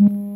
Mm-hmm.